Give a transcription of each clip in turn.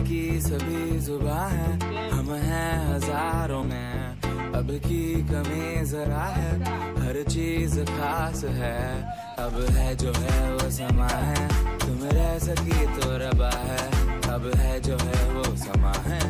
बहकी सभी जुबा है। हम हैं हज़ारों में। अब की कमी जरा है। हर चीज़ खास है। अब है जो है वो समा है। तुम रह सकी तो रबा है। अब है जो है वो समा है।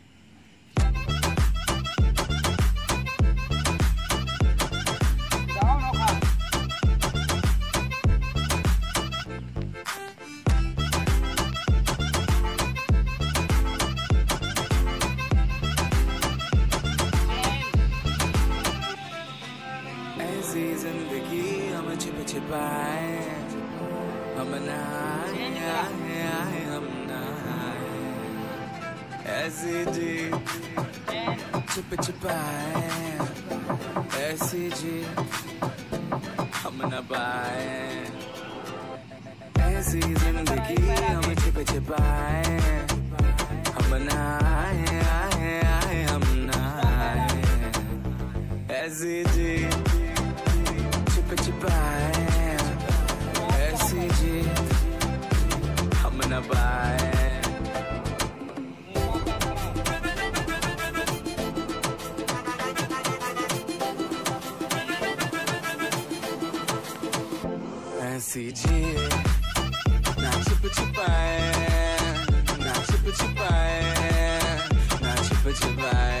छिपाए हम हम ऐसी जी छिप छिपाए ऐसी जी हम न पाए ऐसी ज़िंदगी हम छिप छिपाए हम नहाए आए आए हम नहाए ऐसी जी CG. Na chupa chupa é. Na chupa chupa é. Na.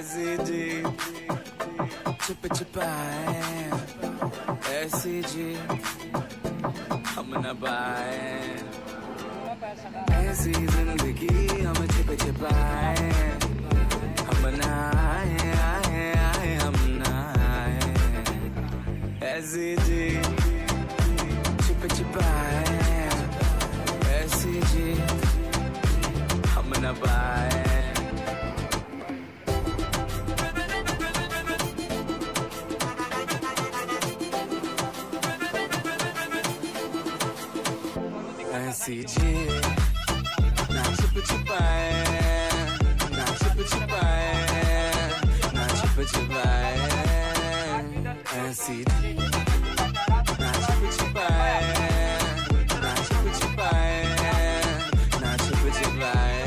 ऐसी जी छिप छिपाए ऐसी जी हम न ऐसी ज़िंदगी हम छिप छिपाए हम नहाए आए आए हम नहाए ऐसी जी जी ना छिप छिपाए, ना छिप छिपाए, ना छिप छिपाए। ऐसी ना छिप छिपाए, ना छिप छिपाए, ना छिप छिपाए।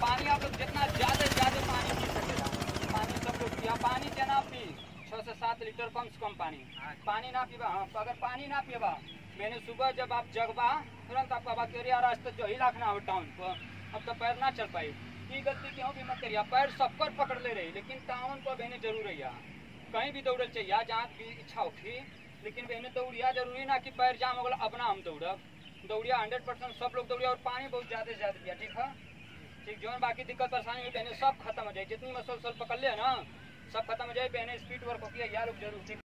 पानी आप जितना ज़्यादा ज़्यादा पानी पी सकेगा। पानी सब लोग पिया, पानी के पी। से सात लीटर कम से कम पानी। पानी ना पीबा। हाँ अगर पानी ना पीबा, मैंने सुबह जब आप जगबा, तुरंत आप कहबा कि अरे यार आज तक जो ही लाखना हो टाउन पर अब तो पैर ना चल पाई ये गलती क्यों भी मत करिए। पैर सबकर पकड़ ले रही, लेकिन टाउन पर बहने ज़रूर है कहीं भी दौड़ल चाहिए। जहाँ भी इच्छा होगी, लेकिन बहने दौड़िया ज़रूरी ना कि पैर जाम हो गया, अपना हम दौड़ब दौड़िया हंड्रेड परसेंट सब लोग दौड़िया और पानी बहुत ज़्यादा से ज़्यादा ठीक है? ठीक, जो बाकी दिक्कत परेशानी बहने सब खत्म हो जाए। जितनी मसल उसल पकड़ ले ना सब खत्म हो जाए पहने स्पीड वर्क हो गया यार ज़रूर